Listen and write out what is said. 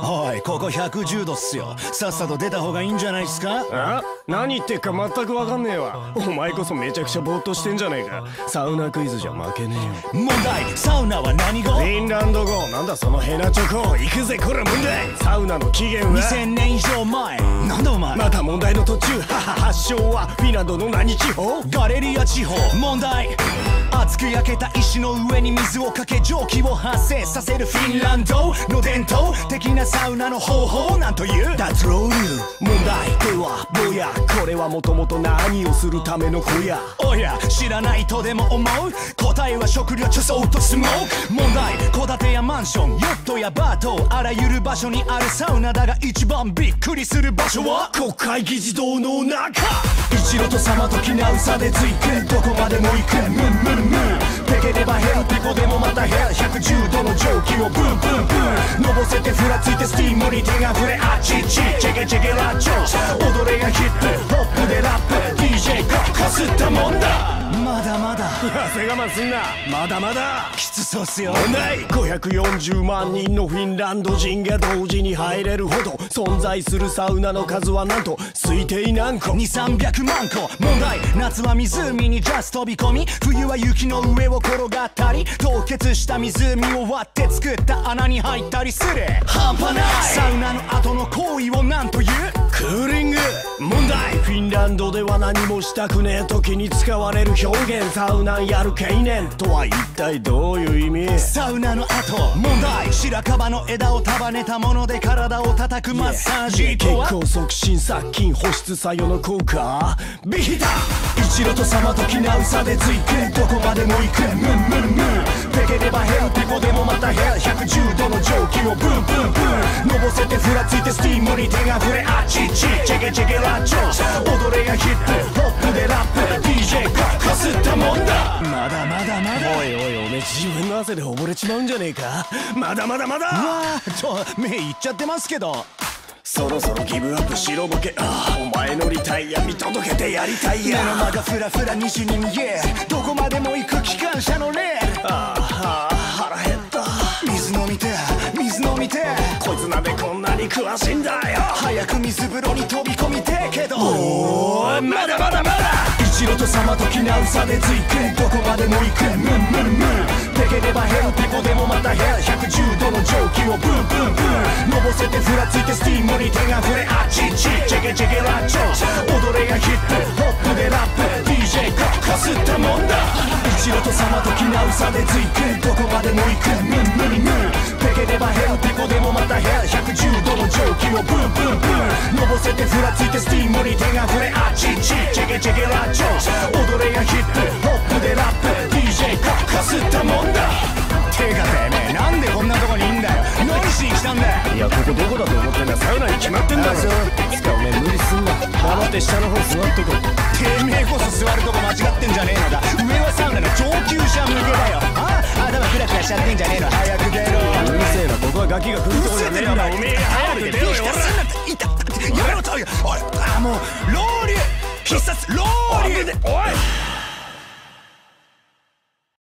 おいここ110度っすよ。さっさと出た方がいいんじゃないっすか？あ何言ってっか全くわかんねえわ。お前こそめちゃくちゃぼーっとしてんじゃねえか。サウナクイズじゃ負けねえよ。問題！サウナは何語？フィンランド語。なんだそのヘナチョコ。行くぜこれ問題サウナの起源は？2000年以上前。なんだお前？また問題の途中。発祥はフィンランドの何地方？ガレリア地方。問題熱く焼けた石の上に水をかけ蒸気を発生させるフィンランドの伝統的なサウナの方法なんという？That's r o 問題。ではぼやこれはもともと何をするための小屋？おや知らないとでも思う？答えは食料貯蔵とスモーク問題。戸建てやマンション。ヨットやバーとあらゆる場所にあるサウナだが一番びっくりする場所は？国会議事堂の中。一路と様ときなうさでついてどこまでも行く110度の蒸気をブンブンブン。のぼせてふらついてスティームに手が触れあっちっち。チェケチェケラッチョ。踊れがヒップホップでラップ。DJ がこすったもんまだまだ。痩せ我慢すんな。まだまだ。きつそうっすよ。問題。540万人のフィンランド人が同時に入れるほど存在するサウナの数はなんと推定何個。2300万個。問題。夏は湖にジャス飛び込み冬は雪の上を転がったり凍結した湖を割って作った穴に入ったりする。半端ない。サウナの後の行為をなんという？クーリング問題。フィンランドでは何もしたくねえ時に使われる表現サウナやる経年とは一体どういう意味？サウナの後。問題。白樺の枝を束ねたもので体を叩くマッサージ血とは？行促進殺菌保湿作用の効果？ビヒタ。一路と様ときなうさでついてどこまでも行く。ムンムンムン。ペケレバヘルピコでもまたヘル110度の蒸気をブンブンブン。のぼせてふらついてスティームに手が触れあっちちチェケチェケラッチョ。踊れがヒップホップでラップ DJ がこすったもんだ。まだまだまだ。おいおいおめえ自分の汗で溺れちまうんじゃねえか。まだまだまだ。わあちょ目いっちゃってますけど。そろそろギブアップしろボケ。ああお前のリタイア見届けてやりたい目のや間がフラフラ西に見え。どここんなに詳しいんだよ。早く水風呂に飛び込みてえけど。おいまだまだまだ。一路と様ときなうさでついてどこまでも行く。ムンムンムン。ペケレバヘルピコでもまたヘル110度の蒸気をブンブンブン。のぼせてふらついてスティームに手が触れあっちちチェケチェケラッチョ。踊れがヒップホップでラップ。DJ がこすったもんだ。一路と様ときなうさでついてどこまでも行く。ムン気をブンブンブンのぼせてふらついてスティームに手が触れあっちちチェケチェケラッチョ踊れがヒップホップでラップ DJ がこすったもんだてかてめえなんでこんなとこにいんだよ何しに来たんだよいやここどこだと思ってんだサウナに決まってんだろつかおめえ無理すんな黙って下の方座っとこてめえこそ座るとこ間違ってんじゃねえのか上はサウナの上級者向けだよあ頭クラクラしちゃってんじゃねえの早く出ろうるせえなここはガキが来るおいあもうロリュ必殺ロリュおい。